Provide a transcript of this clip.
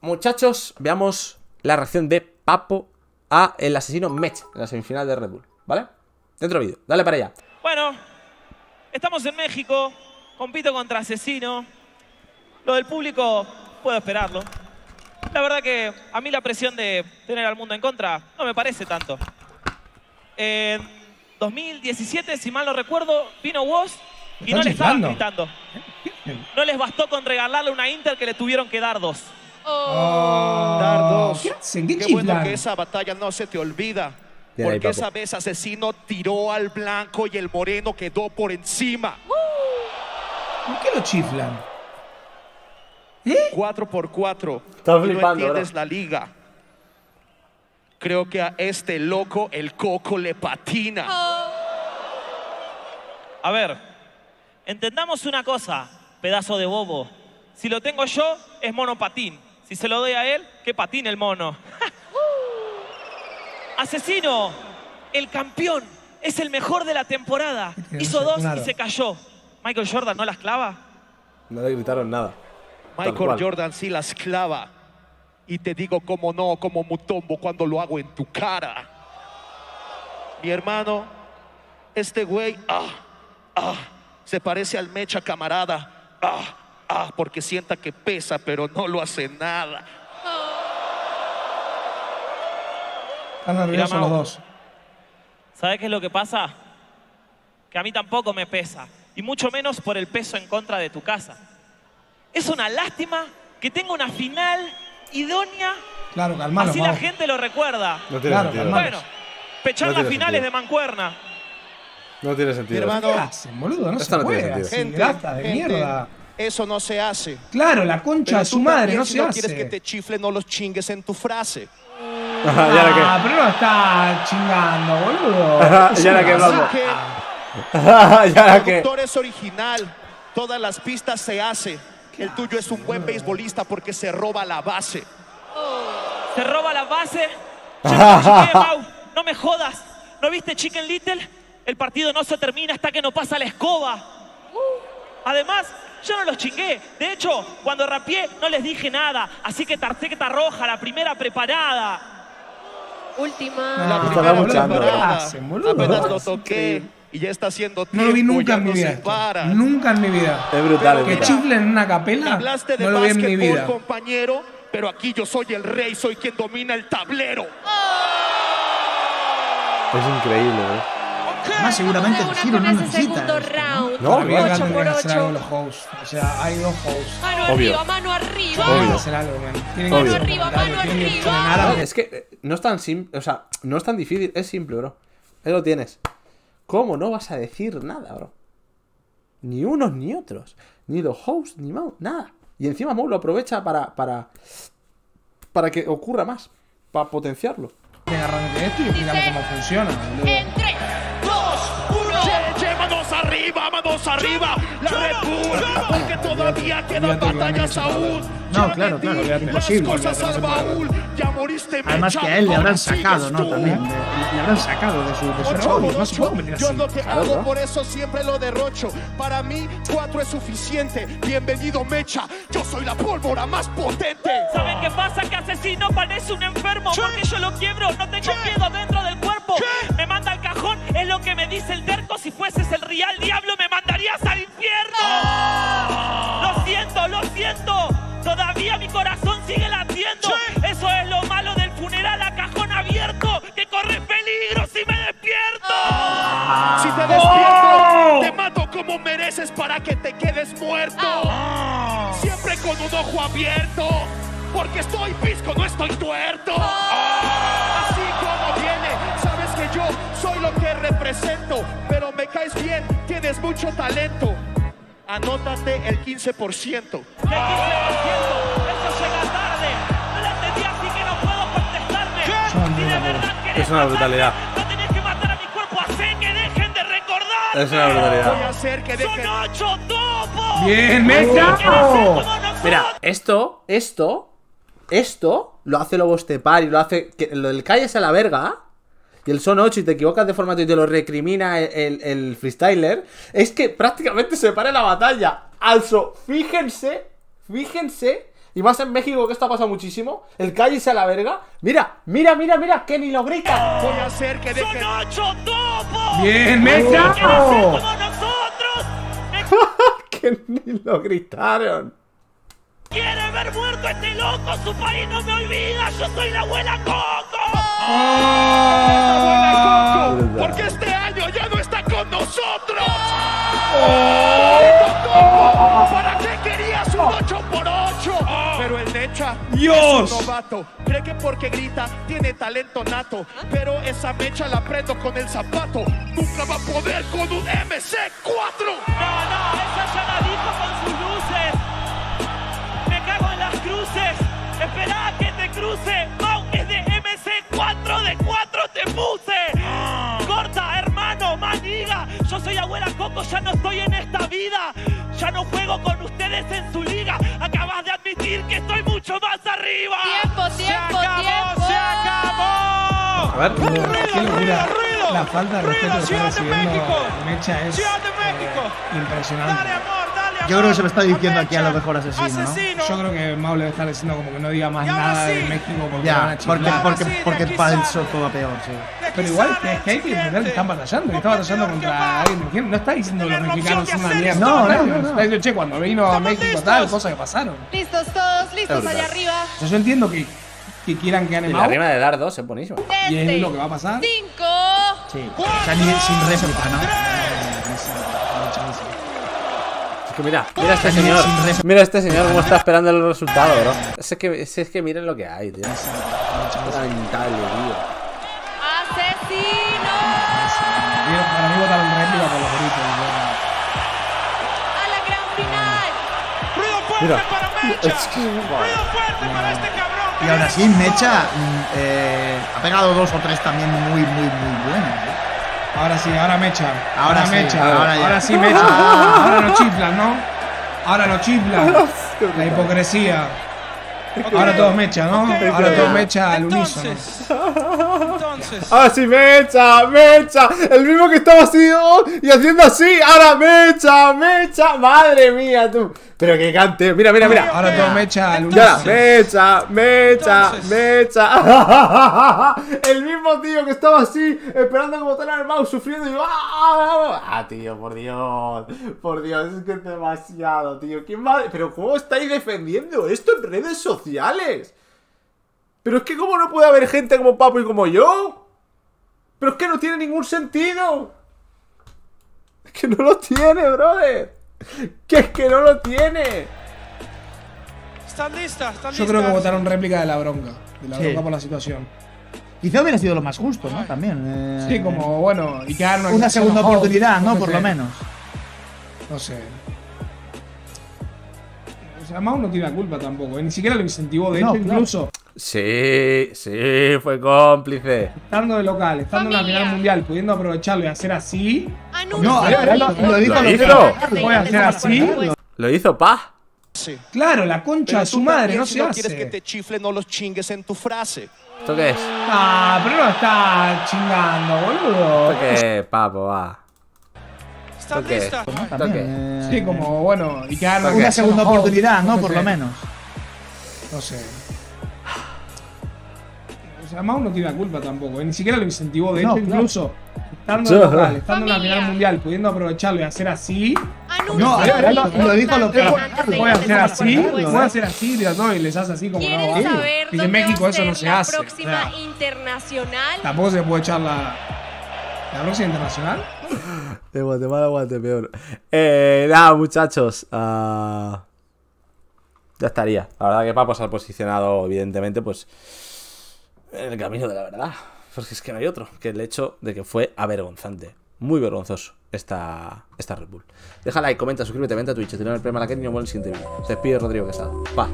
muchachos, veamos la reacción de Papo a el asesino Mech en la semifinal de Red Bull, ¿vale? Dentro vídeo, dale para allá. Bueno, estamos en México, compito contra asesino. Lo del público puedo esperarlo. La verdad que a mí la presión de tener al mundo en contra no me parece tanto. En 2017, si mal no recuerdo, vino Woz y no le estaban gritando. No les bastó con regalarle una Inter que le tuvieron que dar dos. Dar dos. ¿Qué hacen? ¿Qué Qué bueno que esa batalla no se te olvida. Porque esa vez Asesino tiró al blanco y el moreno quedó por encima. ¿Por qué lo chiflan? 4 por 4 Estaba y no flipando, entiendes la liga. Creo que a este loco el coco le patina. A ver, entendamos una cosa, pedazo de bobo. Si lo tengo yo, es monopatín. Si se lo doy a él, que patine el mono. Asesino, el campeón, es el mejor de la temporada. Hizo dos y se cayó. Michael Jordan no las clava. No le gritaron nada. Michael. Jordan sí las clava. Y te digo como no, como Mutombo cuando lo hago en tu cara. Mi hermano, este güey, ah, ah, se parece al mecha camarada. Ah, ah, porque sienta que pesa, pero no lo hace nada. Están nerviosos Mira, los dos. ¿Sabes qué es lo que pasa? Que a mí tampoco me pesa. Y mucho menos por el peso en contra de tu casa. Es una lástima que tenga una final idónea. Claro, calmalo, así la gente lo recuerda. No tiene Claro, sentido. Bueno, pechar No las tiene finales sentido. de mancuerna. No tiene Mi sentido. hermano, ¿Qué hacen, boludo? No Esto se no tiene puede sentido. así, gata de gente, mierda. Eso no se hace. Claro, la concha de su madre, también, no si se no hace. quieres que te chifle, no los chingues en tu frase. ya la que. Ah, pero no está chingando, boludo. Ajá, ya la que ya la el que. productor es original. Todas las pistas se hace. El tuyo es un buen beisbolista porque se roba la base. Se roba la base. Mau. No me jodas. ¿No viste Chicken Little? El partido no se termina hasta que no pasa la escoba. Además, yo no los chingué. De hecho, cuando rapié no les dije nada. Así que tarjeta roja, la primera preparada. Última. No, La Ah, primera está luchando, preparada. ¿qué hacen, boludo? Apenas lo toqué y ya está haciendo tiempo. No lo vi nunca en mi vida. para. Nunca en mi vida. Es brutal, Que chiflen en una Me capela, hablaste de no lo vi en mi vida. compañero, pero aquí yo soy el rey, soy quien domina el tablero. Es increíble, ¿eh? Más seguramente el giro no necesita segundo esto, round. No, 8 tendrían por hacer algo 8. los hosts. O sea, hay dos hosts. Mano Obvio. arriba, mano arriba. Tienen que Obvio. hacer algo, man. Tienen Obvio. que hacer Arriba, algo, mano arriba. No, es que eh, no es tan simple, o sea, no es tan difícil, es simple, bro. Ahí lo tienes. ¿Cómo no vas a decir nada, bro? Ni unos ni otros. Ni los hosts, ni Mau, nada. Y encima Mau lo aprovecha para, para, para que ocurra más, para potenciarlo. Que arranque esto y explícame cómo funciona, boludo. Manos arriba, la Red Bull, porque todavía quedan batallas aún. No, Ya claro, claro, imposible, cosas al baúl, ya moriste, Además que a él le habrán sacado, ¿no? También. Le, le habrán sacado de su, de su Ocho No se ocho, puede venir Yo así. lo que Claro, hago, ¿no? por eso siempre lo derrocho. Para mí, cuatro es suficiente. Bienvenido, Mecha. Yo soy la pólvora más potente. ¿Saben qué pasa? Que asesino parece un enfermo porque yo lo quiebro, no tengo miedo dentro del cuerpo. Me manda es lo que me dice el terco. Si fueses el real diablo, me mandarías al infierno. Lo siento, lo siento. Todavía mi corazón sigue latiendo. Eso es lo malo del funeral a cajón abierto. Que corre peligro si me despierto. Si te despierto, te mato como mereces para que te quedes muerto. Siempre con un ojo abierto, porque estoy pisco, no estoy tuerto. Que represento, pero me caes bien, tienes mucho talento. Anótate el 15%. El 15%, eso llega tarde. No la entendí así que no puedo contestarme. Son Si de una verdad querés Es una brutalidad. matarme, No tenés que matar a mi cuerpo, hacé que dejen de recordar. Es una Voy a brutalidad. hacer que Son dejen. ocho topos. Bien, nosotros. Mira, esto, esto, esto lo hace Lobo Estepar y lo hace. Que, lo del calles a la verga. Y el son 8 y te equivocas de formato y te lo recrimina el, el- el freestyler. Es que prácticamente se para la batalla. Also, fíjense, fíjense Y más en México, que esto ha pasado muchísimo. El cállese a la verga. Mira, mira, mira, mira, que ni lo grita. Voy a hacer que dejen. ¡Son ocho topos! Bien, Mecha. como nosotros! ¡Me que ni lo gritaron. quiere ver muerto este loco! ¡Su país no me olvida! ¡Yo soy la abuela Coco! Brutal. Porque este año ya no está con nosotros. ¿Para qué querías un 8 por 8 Pero el Mecha Dios. es un novato. Cree que porque grita tiene talento nato. Pero esa mecha la prendo con el zapato. Nunca va a poder con un MC4. No, no, esa ya la dijo con sus luces. Me cago en las cruces. Espera a que te cruce. Mau es de MC4, de 4 te puse. Corta, hermano, maniga. Yo soy abuela Coco, ya no estoy en esta vida. Ya no juego con ustedes en su liga. Acabas de admitir que estoy mucho más arriba. Tiempo, ¡Se tiempo, acabó, tiempo. ¡Se acabó! A ver. Qué locura. ruido. La falta de respeto que está Ciudad de recibiendo México. Mecha es Ciudad de México. eh, impresionante. Dale, amor. Yo creo que se lo está diciendo aquí a lo mejor asesino, ¿no? Yo creo que Mau le estar diciendo como que no diga más nada de México porque le van Ya, a porque, chiflar. porque, porque para eso todo va peor, sí. Pero igual sale que, que hay que entender que están batallando, que está batallando contra alguien. No está diciendo que los mexicanos son una mierda. No, no, no, no. Está diciendo, che, cuando vino a México tal, cosas que pasaron. Listos todos, listos Es allá arriba. O sea, yo entiendo que, que quieran que gane Y la Mau. rima de dardos es buenísima. Y es lo que va a pasar. cinco. Sí. O sea, ni sin réplica, ¿no? Que mira, mira a este señor. Mira a este señor cómo está esperando el resultado, bro. Es que, es que miren lo que hay, tío. Es lamentable, tío. Asesino. Para mí votaron réplica por los gritos. A la gran final. Ruido fuerte Mira. para Mecha. Es que- Ruido fuerte para este cabrón. Y ahora sí, Mecha mm, eh, ha pegado dos o tres también muy, muy, muy buenos. Ahora sí, ahora Mecha. Ahora sí, Mecha. ahora Ahora, sí Mecha. Ahora no chiflan, ¿no? Ahora no chiflan. La hipocresía. Ahora todos Mecha, ¿no? Ahora todos Mecha al unísono. Entonces, entonces, Ahora sí, mecha, mecha. El mismo que estaba así oh, y haciendo así. Ahora mecha, mecha. Madre mía, tú. Pero que cante. Mira, mira, mira. Ahora todos Mecha al unísono. mecha, mecha, Entonces. mecha. El mismo tío que estaba así, esperando botara el mouse, sufriendo y. ¡Ah! ah, tío, por Dios. Por Dios, es que es demasiado, tío. ¿Quién va? Pero ¿cómo estáis defendiendo esto en redes sociales? Pero es que, ¿cómo no puede haber gente como Papo y como yo? Pero es que no tiene ningún sentido. Es que no lo tiene, brother. Que es que no lo tiene. ¿están listas? ¿Están Yo creo que listas? votaron réplica de la bronca. De la Sí. bronca por la situación. Quizá hubiera sido lo más justo, ¿no? También. eh, Sí, como bueno. Y quedar Una segunda oportunidad, ¿no? Por sé. lo menos. No sé. O sea, Mau no tiene la culpa tampoco. eh, Ni siquiera lo incentivó. De No, hecho, claro. incluso Sí, sí, fue cómplice. estando de local, estando en la final mundial, pudiendo aprovecharlo y hacer así. No, lo, hizo. que- Voy a hacer así. Lo hizo Pa. Claro, la concha de su madre, no si se no hace. quieres que te chifle, no los chingues en tu frase. ¿Esto qué es? Ah, pero no está chingando, boludo. ¿Esto qué es, papo? Va. ¿Están ¿Esto qué es? listas? ¿no? ¿Esto También. qué? eh, Sí, como bueno, y Ok. Una segunda oportunidad, ¿no? Por lo menos. No sé. O sea, Mau no tiene la culpa tampoco. eh, Ni siquiera lo incentivó. De No, hecho, claro. incluso estando local, estando en la final mundial, pudiendo aprovecharlo y hacer así. Anuncio. No, a ver, lo, lo dijo lo que. Antes de Voy a hacer así, voy a hacer así, tira todo y les hace así como no ¿Quieren va. Y en México eso no se la hace. o próxima sea, internacional? tampoco se puede echar la. ¿La próxima internacional? De Guatemala a Guatepeor. Eh, nada, muchachos. ah, ya estaría. La verdad que Papo se ha posicionado, evidentemente, pues. El camino de la verdad. Porque es que no hay otro. Que el hecho de que fue avergonzante. Muy vergonzoso esta, esta Red Bull. Deja like, comenta, suscríbete, vente a Twitch. Te el premio a la que y nos vemos el siguiente vídeo. Se despide Rodrigo Quesada. Pa.